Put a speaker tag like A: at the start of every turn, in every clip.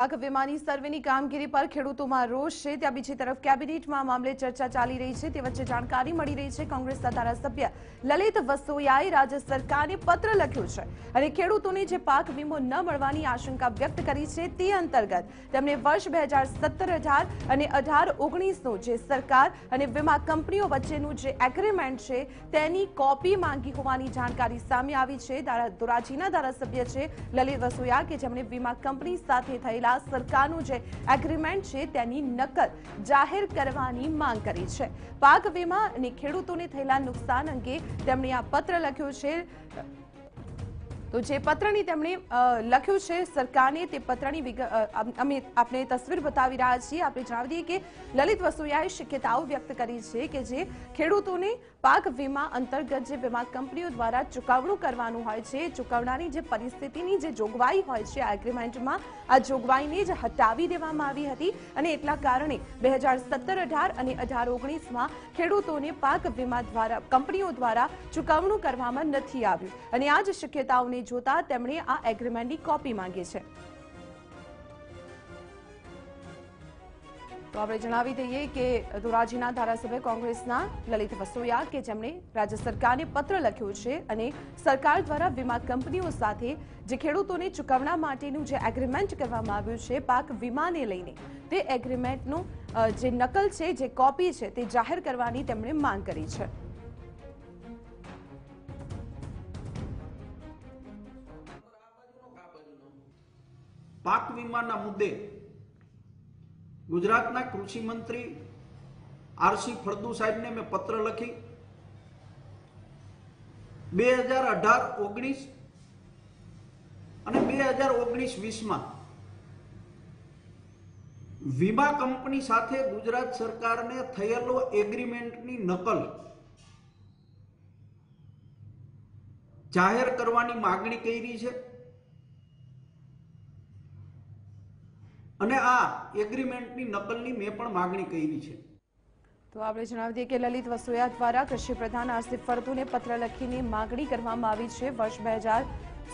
A: પાક વીમાની સર્વેની કામગીરી પર ખેડૂતોમાં રોષ છે ત્યાં બીજી તરફ કેબિનેટમાં આ મામલે ચર્ચા ચાલી રહી છે તે વચ્ચે જાણકારી મળી રહી છે કોંગ્રેસના ધારાસભ્ય લલિત વસોયાએ રાજ્ય સરકારને પત્ર લખ્યો છે અને ખેડૂતોને જે પાક વીમો ન મળવાની આશંકા વ્યક્ત કરી છે તે અંતર્ગત તેમણે વર્ષ બે હજાર સત્તર અઢાર અને અઢાર ઓગણીસનું જે સરકાર અને વીમા કંપનીઓ વચ્ચેનું જે એગ્રીમેન્ટ છે તેની કોપી માંગી હોવાની જાણકારી સામે આવી છે ધારા- ધોરાજીના ધારાસભ્ય છે લલિત વસોયા કે જેમણે વીમા કંપની સાથે થયેલા સરકારનું જે એગ્રીમેન્ટ છે તેની નકલ જાહેર કરવાની માંગ કરી છે પાક વીમા અને ખેડૂતોને થયેલા નુકસાન અંગે તેમણે આ પત્ર લખ્યો છે તો જે પત્રની તેમણે અ, લખ્યું છે સરકારને તે પત્રની વિગ અ, અમ- અમે આપણે તસવીર બતાવી રહ્યા છીએ આપણે જણાવી દઈએ કે લલિત વસોયાએ શક્યતાઓ વ્યક્ત કરી છે કે જે ખેડૂતોને પાક વીમા અંતર્ગત જે વીમા કંપનીઓ દ્વારા ચૂકવણું કરવાનું હોય છે એ ચૂકવણાની જે પરિસ્થિતિની જે જોગવાઈ હોય છે આ એગ્રીમેન્ટમાં આ જોગવાઈને જ હટાવી દેવામાં આવી હતી અને એટલા કારણે બે હજાર સત્તર અઢાર અને અઢાર ઓગણીસમાં ખેડૂતોને પાક વીમા દ્વારા કંપનીઓ દ્વારા ચૂકવણું કરવામાં નથી આવ્યું અને આ જ શક્યતાઓને જોતા તેમણે આ એગ્રીમેન્ટની કોપી માંગી છે તો આપણે જણાવી દઈએ કે ધોરાજીના ધારાસભ્ય કોંગ્રેસના લલિત વસોયા કે જેમણે રાજ્ય સરકારને પત્ર લખ્યો છે અને સરકાર દ્વારા વીમા કંપનીઓ સાથે જે ખેડૂતોને ચૂકવણા માટેનું જે એગ્રીમેન્ટ કરવામાં આવ્યું છે પાક વીમાને લઈને તે એગ્રીમેન્ટનું અ, જે નકલ છે જે કોપી છે તે જાહેર કરવાની તેમણે માંગ કરી છે
B: પાક વીમાના મુદ્દે ગુજરાતના કૃષિ મંત્રી આરસી ફળદુ સાહેબને મેં પત્ર લખી. બે હજાર અઢાર, ઓગણીસ અને બે હજાર ઓગણીસ વીસમાં વીમા કંપની સાથે ગુજરાત સરકારને થયેલો એગ્રીમેન્ટની નકલ જાહેર કરવાની માગણી કરી છે. અને આ એગ્રીમેન્ટની નકલની મેં પણ માગણી કરી છે.
A: તો આપણે જણાવી દઈએ કે લલિત વસોયા દ્વારા કૃષિ પ્રધાન આસિફ ફરતુને પત્ર લખીને માગણી કરવામાં આવી છે. વર્ષ બે હજાર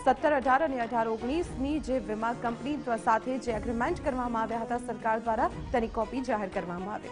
A: સત્તર, અઢાર અને અઢાર ઓગણીસની જે વીમા કંપની સાથે જે એગ્રીમેન્ટ કરવામાં આવ્યા હતા, સરકાર દ્વારા તેની કોપી જાહેર કરવામાં આવે.